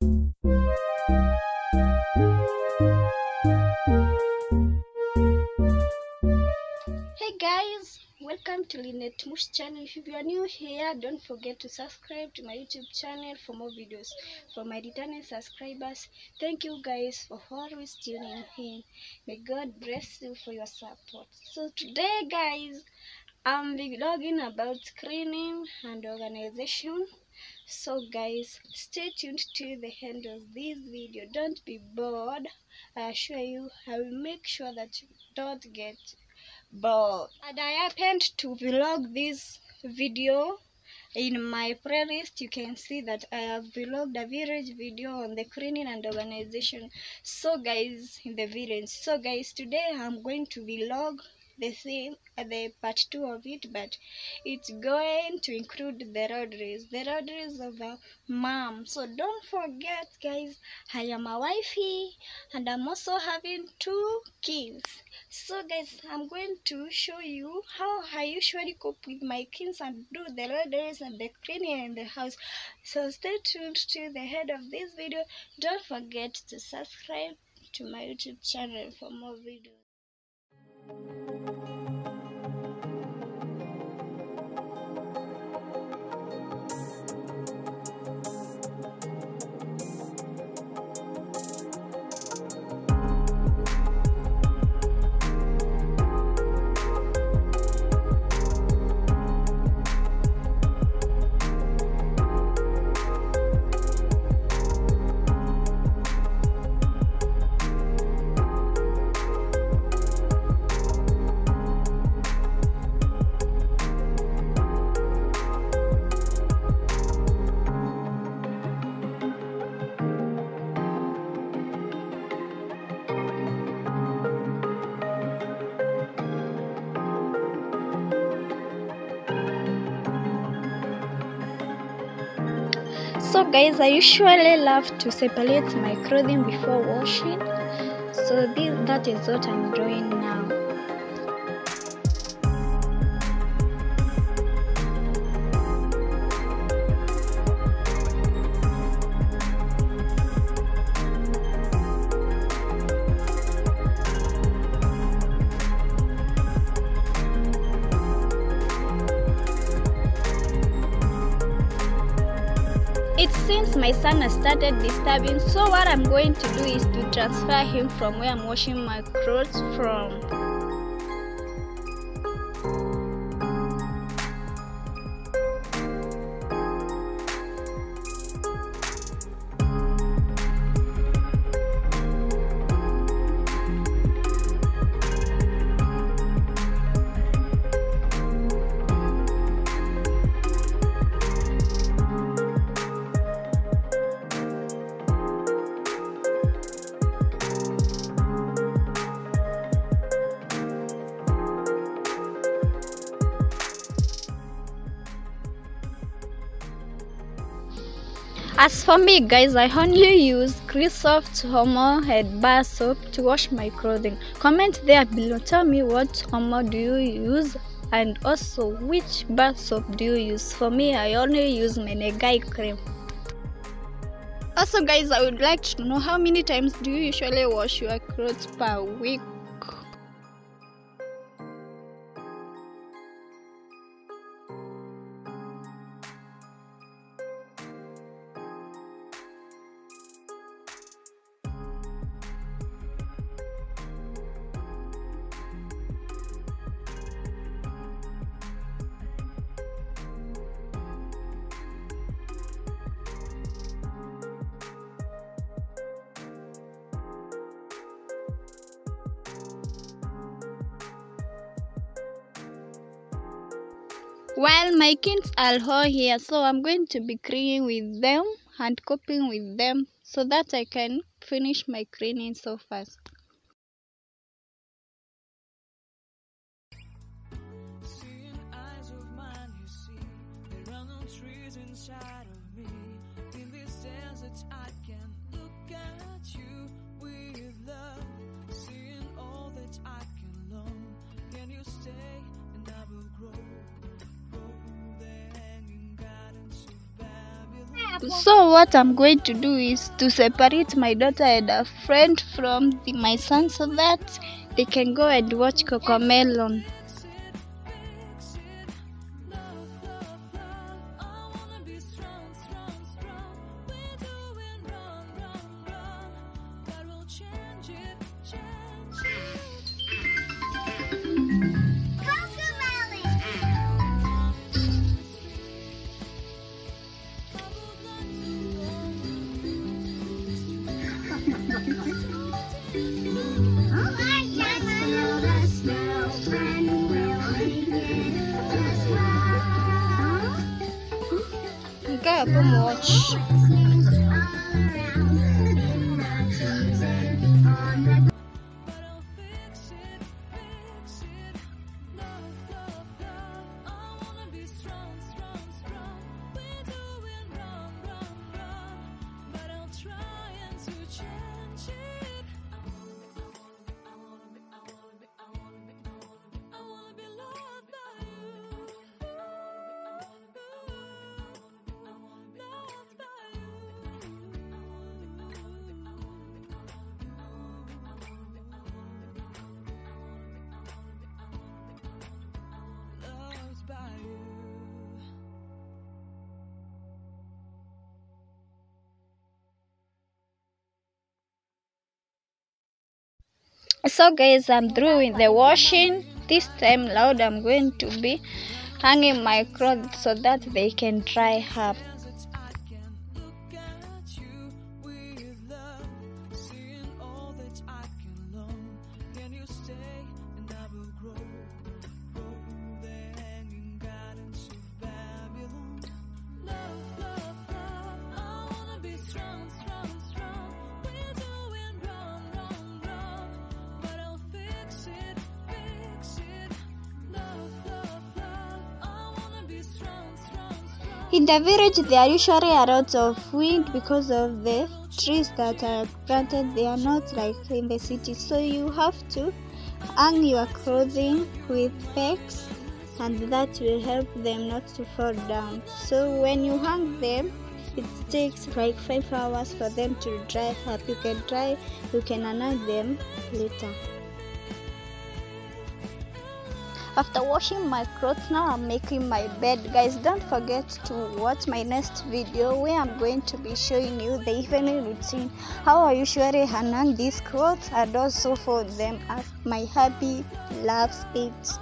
Hey guys, welcome to Lynette Mush channel. If you are new here, don't forget to subscribe to my YouTube channel for more videos. For my returning subscribers, thank you guys for always tuning in. May God bless you for your support. So today guys, I'm vlogging about screening and organization. So guys, stay tuned to the end of this video. Don't be bored. I assure you, I will make sure that you don't get bored. And I happened to vlog this video in my playlist you can see that i have vlogged a village video on the cleaning and organization so guys in the village so guys today i'm going to vlog the same uh, the part two of it but it's going to include the roadways the roadways of a mom. So don't forget guys i am a wifey and i'm also having two kids. So guys i'm going to show you how i usually cope with my kids and do the roadways and the cleaning in the house. So stay tuned to the head of this video. Don't forget to subscribe to my youtube channel for more videos Thank you. So guys i usually love to separate my clothing before washing. So this that is what i'm doing my son has started disturbing, so what I'm going to do is to transfer him from where I'm washing my clothes from. As for me guys, I only use Chris-Soft Homo and bar soap to wash my clothing. Comment there below, tell me what Homo do you use and also which bar soap do you use. For me, I only use Menengai cream. Also guys, I would like to know how many times do you usually wash your clothes per week? Well, my kids are all here, so I'm going to be cleaning with them and coping with them so that I can finish my cleaning so fast. You So what I'm going to do is to separate my daughter and a friend from the, my son so that they can go and watch Cocomelon. Nke a bụ. So guys, I'm through with the washing. This time loud I'm going to be hanging my clothes so that they can dry up. In the village, there are usually a lot of wind because of the trees that are planted. They are not like in the city, so you have to hang your clothing with pegs, and that will help them not to fall down. So when you hang them, it takes like five hours for them to dry up. You can dry, you can hang them later. After washing my clothes, now I'm making my bed. Guys, don't forget to watch my next video where I'm going to be showing you the evening routine. How I usually hang these clothes and also fold them as my hubby loves it.